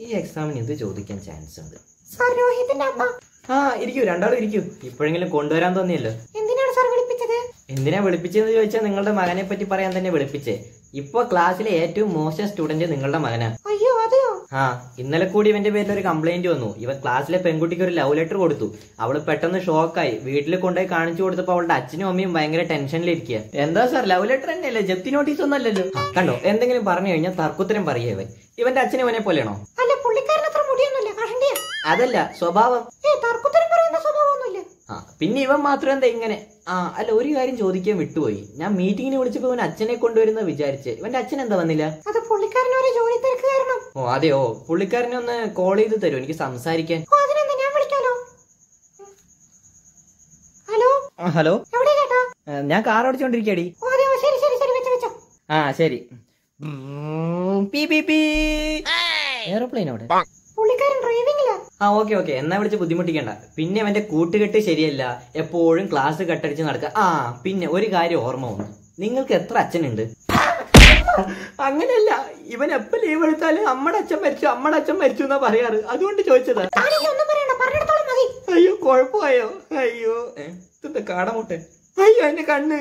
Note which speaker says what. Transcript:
Speaker 1: ഈ എക്സാമിന് എന്ത് ചോദിക്കാൻ ചാൻസ് ഉണ്ട്.
Speaker 2: സാർ അമ്മ.
Speaker 1: ആ ഇരിക്കൂ രണ്ടാളും ഇരിക്കൂ. ഇപ്പോഴെങ്കിലും കൊണ്ടുവരാൻ തോന്നിയല്ലോ.
Speaker 2: എന്തിനാണ് സാർ വിളിപ്പിച്ചത്?
Speaker 1: എന്തിനാ വിളിപ്പിച്ചെന്ന് ചോദിച്ചാൽ നിങ്ങളുടെ മകനെ പറ്റി പറയാൻ തന്നെ വിളിപ്പിച്ചേ. ഇപ്പൊ ക്ലാസ്സിലെ ഏറ്റവും മോശം സ്റ്റുഡന്റ് നിങ്ങളുടെ മകനാ. ആ ഇന്നലെ കൂടി ഇവന്റെ പേരിൽ ഒരു കംപ്ലൈന്റ് വന്നു. ഇവൻ ക്ലാസ്സിലെ പെൺകുട്ടിക്ക് ഒരു ലവ് ലെറ്റർ കൊടുത്തു. അവൾ പെട്ടെന്ന് ഷോക്കായി വീട്ടിൽ കൊണ്ടുപോയി കാണിച്ചു കൊടുത്തപ്പോ അവളുടെ അച്ഛനും അമ്മയും ഭയങ്കര ടെൻഷനിലിരിക്കുക എന്താ സാർ ലവ് ലെറ്റർ തന്നെയല്ലേ? ജപ്തി നോട്ടീസ് ഒന്നും അല്ലല്ലോ. കണ്ടോ? എന്തെങ്കിലും പറഞ്ഞു കഴിഞ്ഞാൽ തർക്കുത്തരം പറയുക ഇവൻ. ഇവന്റെ അച്ഛനും ഇവനെ പോലെയാണോ?
Speaker 2: അല്ല പുള്ളിക്കാരൻ അത്ര മുടിയൊന്നുമില്ല
Speaker 1: അതല്ല സ്വഭാവം.
Speaker 2: തർക്കുത്തരം
Speaker 1: പിന്നെ ഇവൻ മാത്രം എന്താ ഇങ്ങനെ? ആ അല്ല ഒരു കാര്യം ചോദിക്കാൻ വിട്ടുപോയി. ഞാൻ മീറ്റിങ്ങിന് വിളിച്ചപ്പോ ഇവൻ അച്ഛനെ കൊണ്ടുവരുന്ന വിചാരിച്ച്. ഇവന്റെ അച്ഛൻ എന്താ വന്നില്ല?
Speaker 2: അത് പുള്ളിക്കാരൻ ഒരു ജോലി തിരക്ക് കാരണം.
Speaker 1: ഓ അതെയോ? പുള്ളിക്കാരനെ ഒന്ന് കോൾ ചെയ്ത് തരുമോ? എനിക്ക് സംസാരിക്കാൻ.
Speaker 2: ഓ അതിനെന്താ ഞാൻ വിളിക്കാലോ. ഹലോ?
Speaker 1: ഹലോ? ഞാൻ കാർ ഓടിച്ചോണ്ടിരിക്കടി.
Speaker 2: ഓ ശരി ശരി ശരി വെച്ചോ വെച്ചോ.
Speaker 1: ആ ശരി. P P P. എയർപ്ലെയിൻ അവിടെ.
Speaker 2: പുള്ളിക്കാരൻ ഡ്രൈവിംഗിലാ
Speaker 1: ആ ഓക്കെ ഓക്കെ. എന്നാ വിളിച്ച് ബുദ്ധിമുട്ടിക്കണ്ട. പിന്നെ അവന്റെ കൂട്ടുകെട്ട് ശരിയല്ല. എപ്പോഴും ക്ലാസ് കട്ടടിച്ച് നടക്കുക ആ പിന്നെ ഒരു കാര്യം ഓർമ്മ വന്നു. നിങ്ങൾക്ക് എത്ര അച്ഛനുണ്ട്? അങ്ങനെയല്ല. ഇവൻ എപ്പോ ലീവ് എടുത്താലും അമ്മടെ അച്ഛൻ മരിച്ചു അമ്മടെ അച്ഛൻ മരിച്ചു എന്നാ പറയാറ്. അതുകൊണ്ട് ചോദിച്ചതാ. അയ്യോ കുഴപ്പമായോ? അയ്യോ ഇതെന്താ കാടമുട്ടെ? അയ്യോ എന്റെ കണ്ണ്.